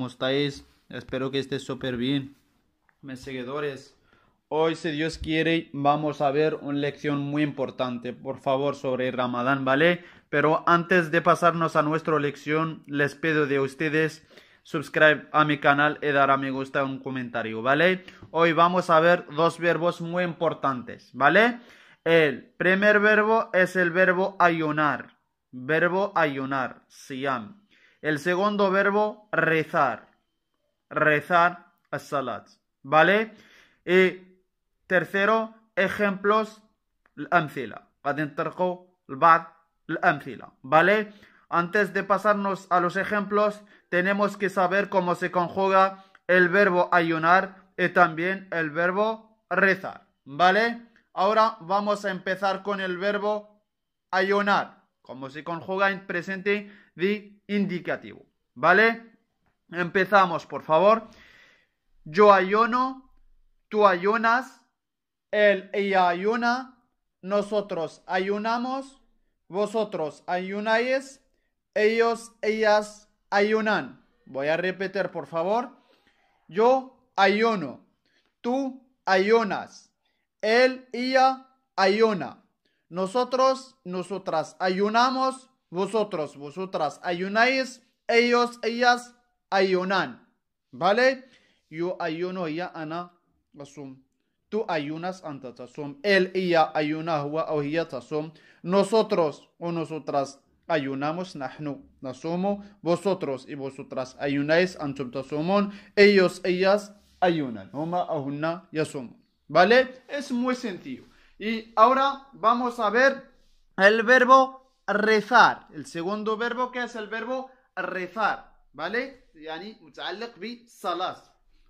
¿Cómo estáis? Espero que estés súper bien. Mis seguidores, hoy si Dios quiere vamos a ver una lección muy importante, por favor, sobre Ramadán, ¿vale? Pero antes de pasarnos a nuestra lección, les pido de ustedes subscribe a mi canal y dar a me gusta un comentario, ¿vale? Hoy vamos a ver dos verbos muy importantes, ¿vale? El primer verbo es el verbo ayunar, verbo ayunar, siyam. El segundo verbo, rezar. Rezar, as-salat. ¿Vale? Y tercero, ejemplos, al-amthila. al-amthila. ¿Vale? Antes de pasarnos a los ejemplos, tenemos que saber cómo se conjuga el verbo ayunar y también el verbo rezar. ¿Vale? Ahora vamos a empezar con el verbo ayunar. Como se conjuga en presente de indicativo, ¿vale? Empezamos, por favor. Yo ayuno, tú ayunas, él, ella ayuna, nosotros ayunamos, vosotros ayunáis, ellos, ellas ayunan. Voy a repetir, por favor. Yo ayuno. Tú ayunas. Él, ella ayuna. Nosotros, nosotras ayunamos. Vosotros, vosotras ayunáis. Ellos, ellas ayunan. ¿Vale? Yo ayuno, ella, ana, asum. Tú ayunas, anta tasum. Él, ella ayuna, huwa o ella. Nosotros o nosotras ayunamos, nahnu nasumo, vosotros y vosotras ayunáis, antum tasumun, ellos, ellas ayunan, huma ahunna yasumun. ¿Vale? Es muy sencillo. Y ahora vamos a ver el verbo rezar. El segundo verbo que es el verbo rezar. ¿Vale? Yani متعلق بصلاة.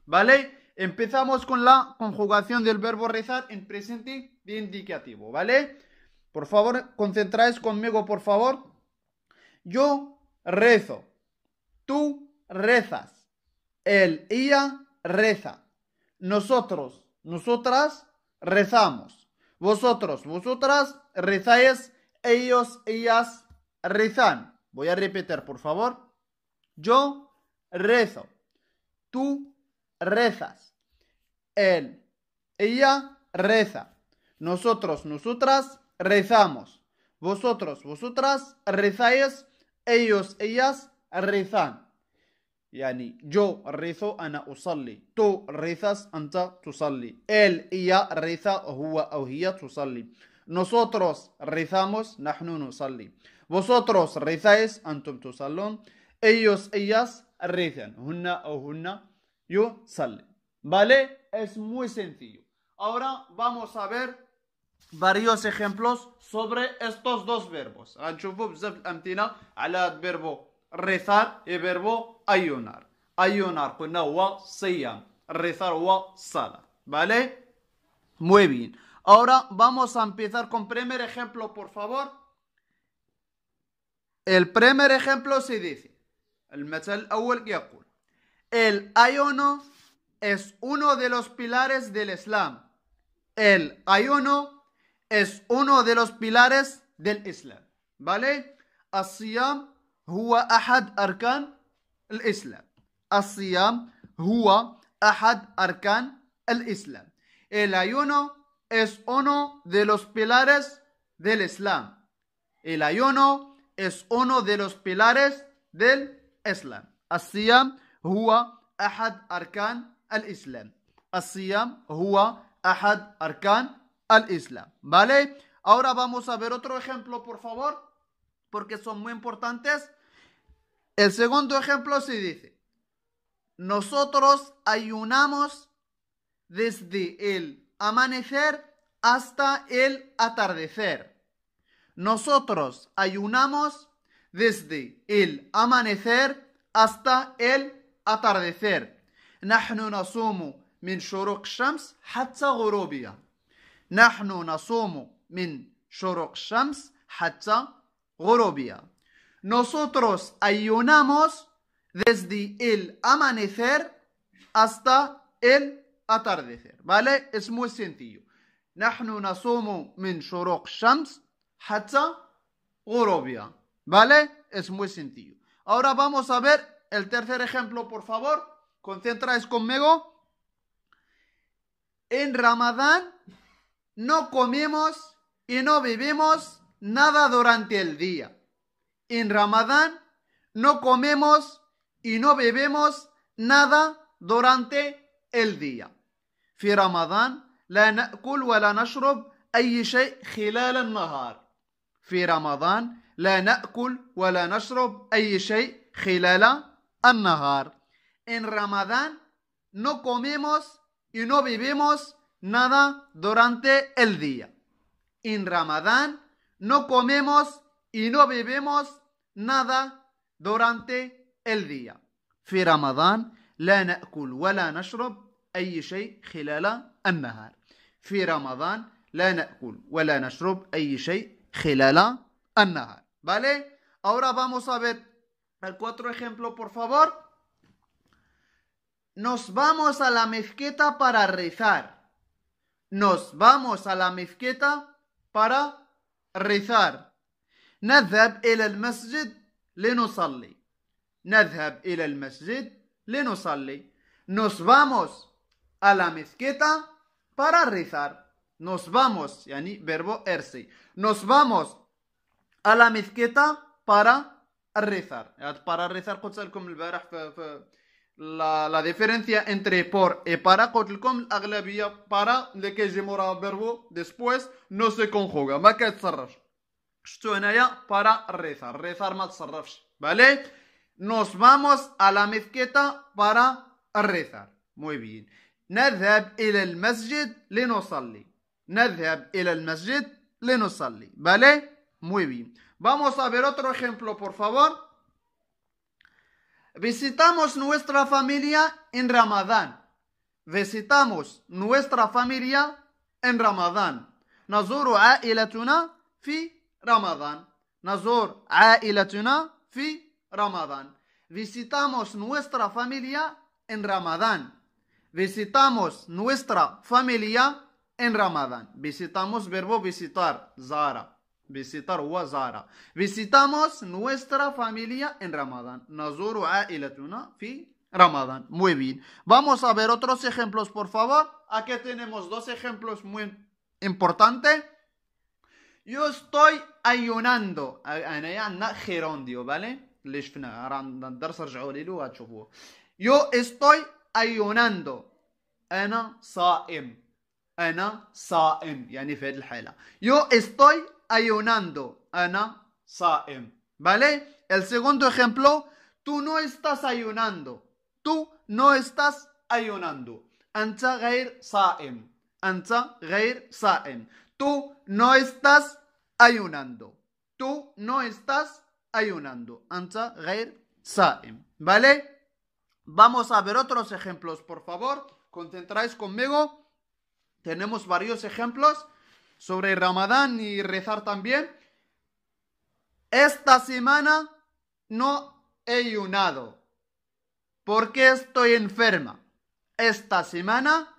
¿Vale? Empezamos con la conjugación del verbo rezar en presente de indicativo. ¿Vale? Por favor, concentráis conmigo, por favor. Yo rezo. Tú rezas. Él, ella reza. Nosotros, nosotras rezamos. Vosotros, vosotras rezáis. ellos, ellas rezan. Voy a repetir, por favor. Yo rezo. Tú rezas. Él, ella reza. Nosotros, nosotras rezamos. Vosotros, vosotras rezáis, ellos, ellas rezan. Yani yo rezo, ana usalli. Tú rezas, anta tusalli. Él, ella reza, huwa o hiya tusalli. Nosotros rezamos, nahnu nusalli. Vosotros rezáis, antum tusallon. Ellos, ellas rezan, hunna o hunna yusalli. ¿Vale? Es muy sencillo. Ahora vamos a ver varios ejemplos sobre estos dos verbos. al verbo rezar y verbo ayunar. Ayunar con agua siyam. Rezar wa sala. ¿Vale? Muy bien. Ahora vamos a empezar con primer ejemplo, por favor. El primer ejemplo se dice, el metal awal yaqul, el ayuno es uno de los pilares del Islam. El ayuno es uno de los pilares del Islam. ¿Vale? Asiyam huwa ahad arkan الإسلام. الصيام هو أحد أركان الإسلام. El ayuno es uno de los pilares del Islam. El ayuno es uno de los pilares del Islam. الصيام هو أحد أركان الإسلام. الصيام هو أحد أركان الإسلام. ¿Vale? Ahora vamos a ver otro ejemplo, por favor, porque son muy importantes. El segundo ejemplo se dice, nosotros ayunamos desde el amanecer hasta el atardecer. Nosotros ayunamos desde el amanecer hasta el atardecer. نحن نصوم من شروق الشمس حتى غروبها. نحن نصوم من شروق الشمس حتى غروبها. Nosotros ayunamos desde el amanecer hasta el atardecer. ¿Vale? Es muy sencillo. نحن نصوم من شروق الشمس حتى غروبها. ¿Vale? Es muy sencillo. Ahora vamos a ver el tercer ejemplo, por favor. Concentráis conmigo. En Ramadán no comemos y no vivimos nada durante el día. En Ramadán no comemos y no bebemos nada durante el día. في رمضان لا نأكل ولا نشرب أي شيء خلال النهار. في رمضان لا نأكل ولا نشرب أي شيء خلال النهار. En Ramadán no comemos y no vivimos nada durante el día. En Ramadán no comemos y no bebemos nada durante el día. في رمضان لا نأكل ولا نشرب أي شيء خلال النهار. في رمضان لا نأكل ولا نشرب أي شيء خلال النهار. ¿Vale? Ahora vamos a ver el cuatro ejemplo, por favor. Nos vamos a la mezquita para rezar. Nos vamos a la mezquita para rezar. نذهب إلى المسجد لنصلي. نذهب إلى المسجد لنصلي. Nos vamos a la mezquita para rezar. Nos vamos, يعني verbo erse. Nos vamos a la mezquita para rezar. Para rezar قلت لكم البارح في, في la, la diferencia entre por y para قلت لكم الأغلبية para اللي كيجي مورا verbo después no se conjuga ما كيتصرفش شفتو هنايا para rezar rezar ما تصرفش ¿vale? nos vamos a la mezquita para rezar muy bien نذهب إلى المسجد لنصلي نذهب إلى المسجد لنصلي ¿vale? Muy bien. Vamos a ver otro ejemplo, por favor. Visitamos nuestra familia en Ramadán. Visitamos nuestra familia en Ramadán. نزور عائلتنا في Ramadán. Nazor ailatuna fi Ramadán. Visitamos nuestra familia en Ramadán. Visitamos nuestra familia en Ramadán. Visitamos verbo visitar, Zara. Visitar wa Zara. Visitamos nuestra familia en Ramadán. Nazor ailatuna fi Ramadán. Muy bien. Vamos a ver otros ejemplos, por favor. Aquí tenemos dos ejemplos muy importantes. yo estoy ayunando أنا يعني gerondio ¿vale اللي شفنا عندنا الدرس رجعوا لي وهتشوفوه yo estoy ayunando أنا صائم أنا صائم يعني في هذه الحالة yo estoy ayunando. Ana saem. ¿Vale? El segundo ejemplo, tú no estás ayunando. Tú no estás ayunando. Anta غير saem. Anta غير saem. Tú no estás ayunando. Tú no estás ayunando. Anta gair saim. ¿Vale? Vamos a ver otros ejemplos, por favor. Concentráis conmigo. Tenemos varios ejemplos sobre Ramadán y rezar también. Esta semana no he ayunado porque estoy enferma. Esta semana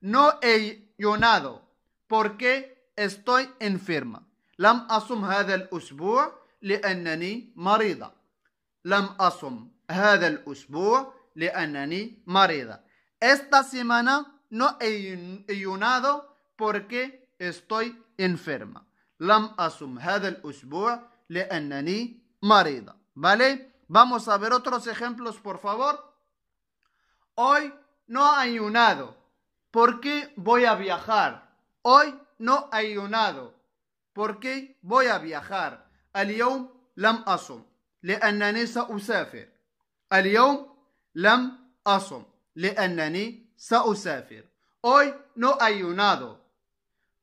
no he ayunado porque estoy enferma. لم أصم هذا الأسبوع لأنني مريضة. لم أصم هذا الأسبوع لأنني مريضة. Esta semana no he ayunado porque estoy enferma. لم أصم هذا الأسبوع لأنني مريضة. ¿Vale? Vamos a ver otros ejemplos, por favor. Hoy no he ayunado porque voy a viajar. Hoy no he ayunado porque voy a viajar. اليوم لم أصم لأنني سأسافر. اليوم لم أصم لأنني سأسافر. Hoy no he ayunado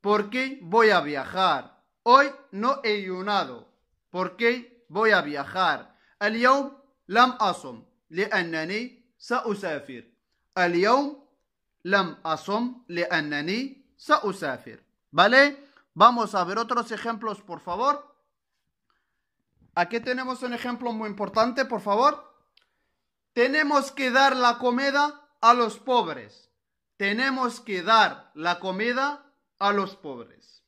porque voy a viajar. Hoy no he ayunado porque voy a viajar. اليوم لم أصم لأنني سأسافر. اليوم لم أصم لأنني سأسافر. ¿Vale? Vamos a ver otros ejemplos, por favor. Aquí tenemos un ejemplo muy importante, por favor. Tenemos que dar la comida a los pobres. Tenemos que dar la comida a los pobres.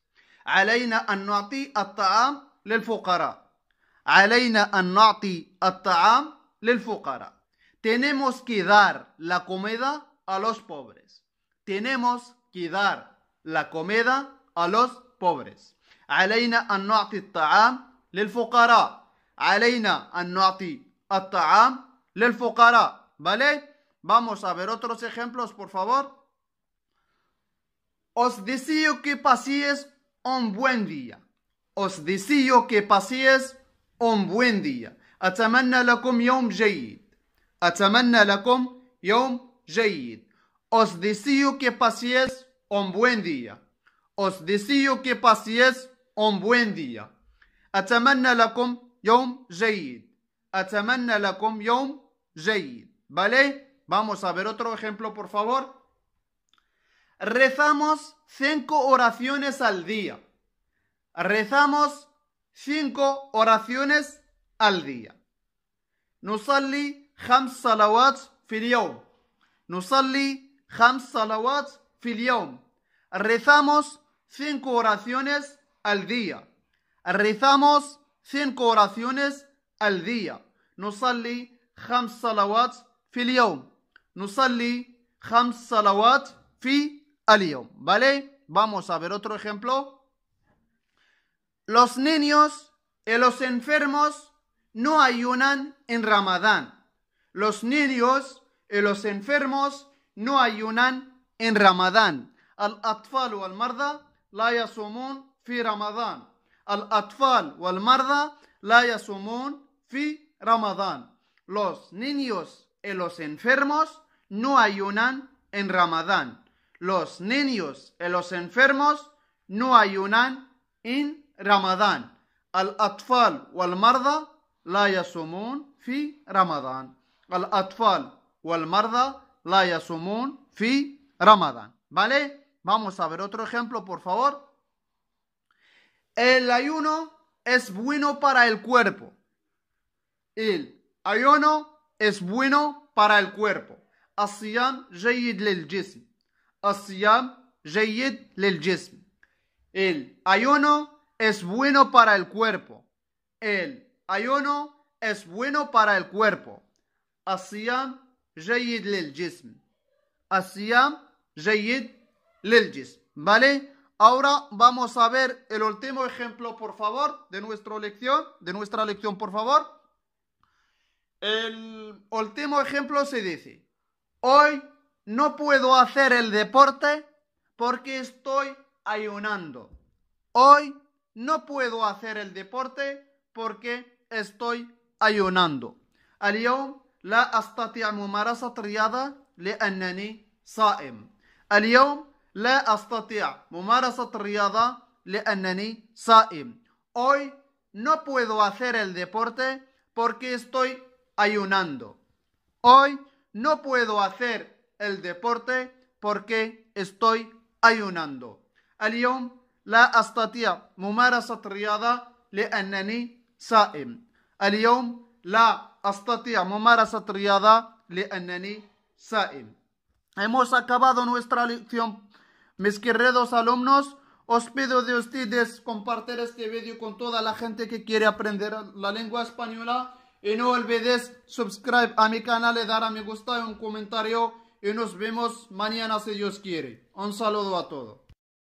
علينا أن نعطي الطعام للفقراء. علينا أن نعطي الطعام للفقراء. tenemos que dar la comida a los pobres. Tenemos que dar la comida a los pobres. علينا أن نعطي الطعام للفقراء علينا أن نعطي الطعام للفقراء ¿vale? Vamos a ver otros ejemplos, por favor. Os deseo que paséis un buen día. Os deseo que paséis un buen día. أتمنى لكم يوم جيد. أتمنى لكم يوم جيد. Os deseo que paséis un buen día. Os deseo que paséis un buen día. أتمنى لكم يوم جيد. أتمنى لكم يوم جيد. ¿Vale? Vamos a ver otro ejemplo, por favor. Rezamos cinco oraciones al día. Rezamos cinco oraciones al día. نصلي خمس صلوات في اليوم. نصلي خمس صلوات في اليوم. Rezamos cinco oraciones al día. Rezamos cinco oraciones al día. نصلي خمس صلوات في اليوم. نصلي خمس صلوات في اليوم. ¿Vale? Vamos a ver otro ejemplo. Los niños y los enfermos no ayunan en Ramadán. Los niños y los enfermos no ayunan en Ramadán. الأطفال والمرضى لا يصومون في رمضان. الأطفال والمرضى لا يصومون في رمضان. Los niños y los enfermos no ayunan en Ramadán. Los niños y los enfermos no ayunan en Ramadán. الأطفال والمرضى لا يصومون في رمضان. الأطفال والمرضى لا يصومون في رمضان. ¿Vale? Vamos a ver otro ejemplo, por favor. El ayuno es bueno para el cuerpo. El ayuno es bueno para el cuerpo. الصيام جيد للجسم. الصيام جيد للجسم. El ayuno es bueno para el cuerpo. El ayuno es bueno para el cuerpo. الصيام جيد للجسم. الصيام جيد للجسم. ¿Vale? Ahora vamos a ver el último ejemplo, por favor, de nuestra lección, de nuestra lección, por favor. El último ejemplo se dice, hoy no puedo hacer el deporte porque estoy ayunando. Hoy no puedo hacer el deporte porque estoy ayunando. اليوم لا أستطيع ممارسة رياضة لأنني صائم. اليوم لا أستطيع ممارسة الرياضة لأنني صائم. Hoy no puedo hacer el deporte porque estoy ayunando. Hoy no puedo hacer el deporte porque estoy ayunando. اليوم لا أستطيع ممارسة الرياضة لأنني صائم. اليوم لا أستطيع ممارسة الرياضة لأنني صائم. Hemos acabado nuestra lección. mis queridos alumnos, os pido de ustedes compartir este vídeo con toda la gente que quiere aprender la lengua española. Y no olvides subscribe a mi canal y dar a me gusta y un comentario. Y nos vemos mañana si Dios quiere. Un saludo a todos.